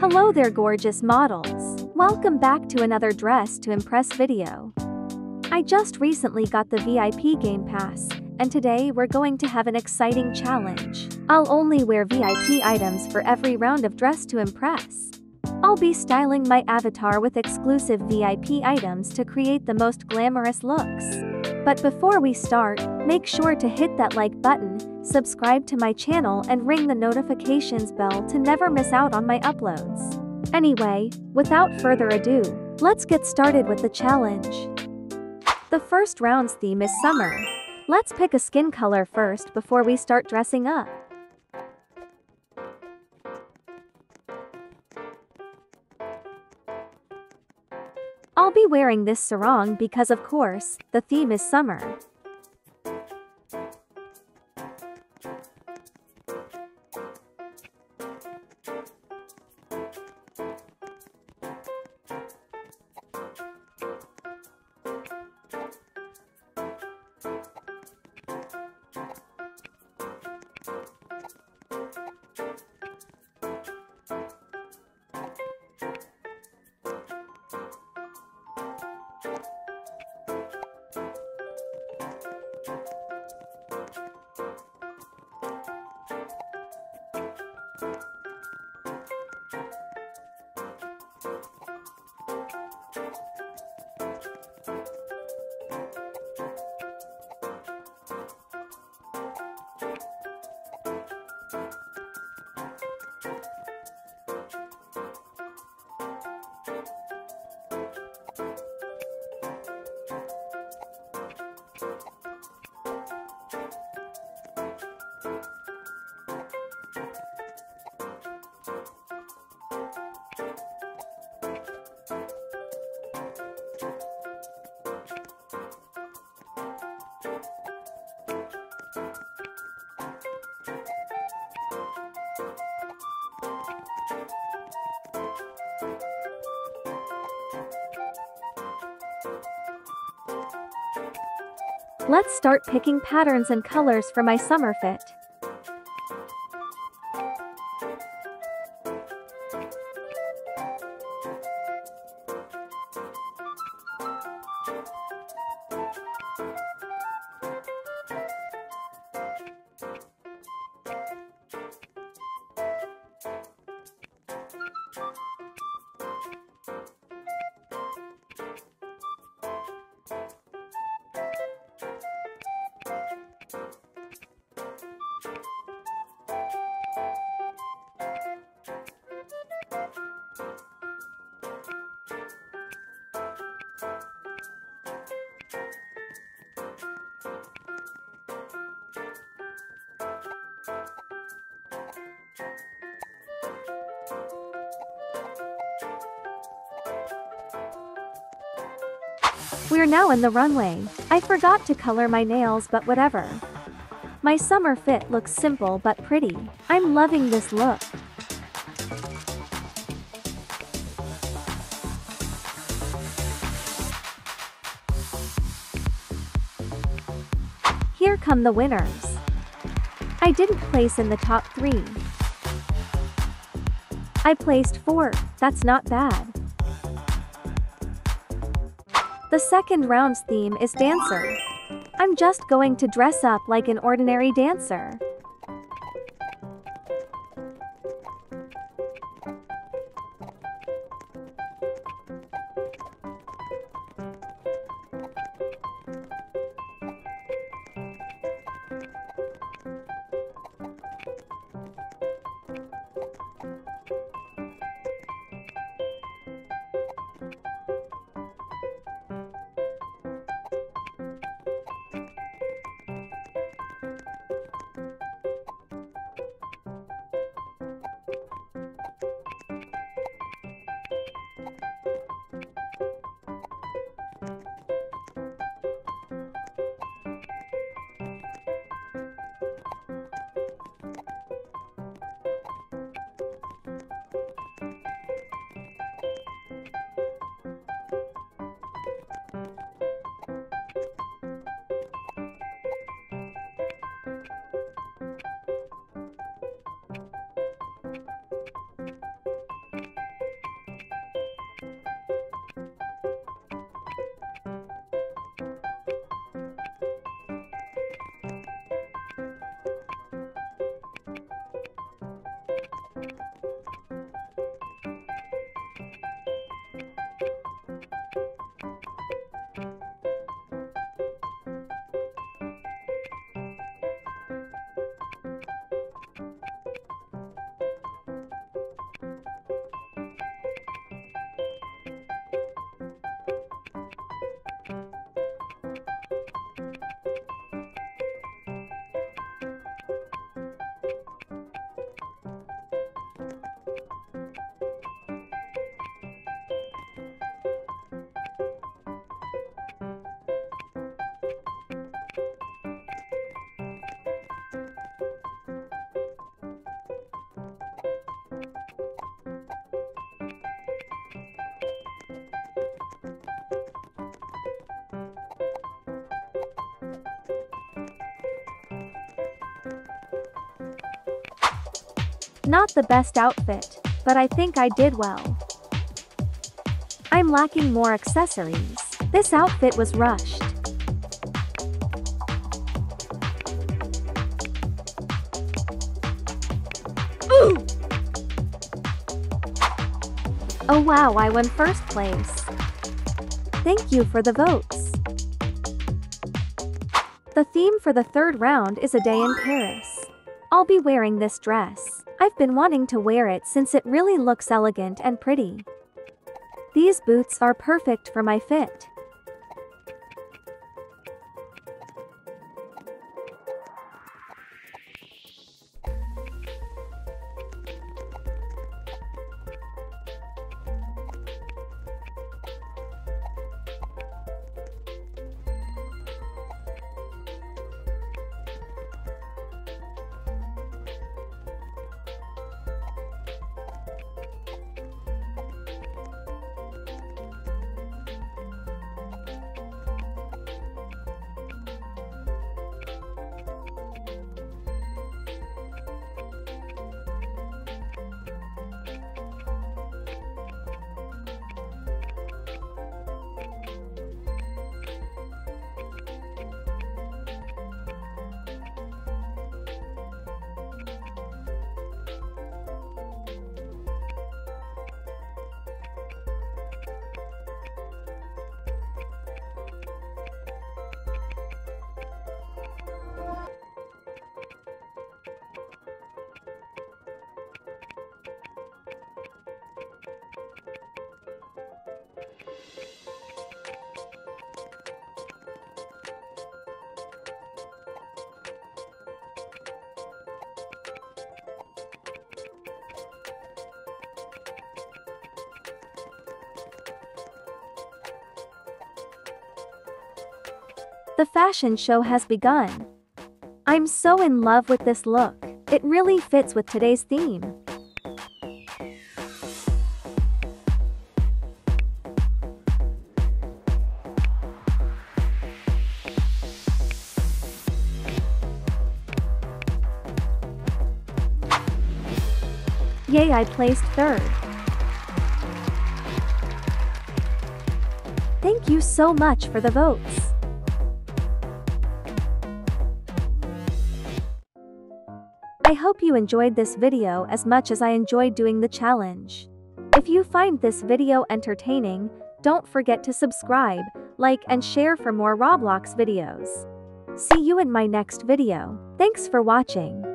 Hello there gorgeous models. Welcome back to another Dress to Impress video. I just recently got the VIP Game Pass, and today we're going to have an exciting challenge. I'll only wear VIP items for every round of Dress to Impress. I'll be styling my avatar with exclusive VIP items to create the most glamorous looks. But before we start, make sure to hit that like button, subscribe to my channel and ring the notifications bell to never miss out on my uploads. Anyway, without further ado, let's get started with the challenge. The first round's theme is summer. Let's pick a skin color first before we start dressing up. I'll be wearing this sarong because of course, the theme is summer. Let's start picking patterns and colors for my summer fit. We're now in the runway. I forgot to color my nails but whatever. My summer fit looks simple but pretty. I'm loving this look. Here come the winners. I didn't place in the top three. I placed fourth, that's not bad. The second round's theme is dancer. I'm just going to dress up like an ordinary dancer. Not the best outfit, but I think I did well. I'm lacking more accessories. This outfit was rushed. Ooh! Oh wow, I won first place. Thank you for the votes. The theme for the third round is a day in Paris. I'll be wearing this dress. I've been wanting to wear it since it really looks elegant and pretty. These boots are perfect for my fit. The fashion show has begun. I'm so in love with this look. It really fits with today's theme. Yay, I placed third. Thank you so much for the votes. I hope you enjoyed this video as much as I enjoyed doing the challenge. If you find this video entertaining, don't forget to subscribe, like and share for more Roblox videos. See you in my next video. Thanks for watching.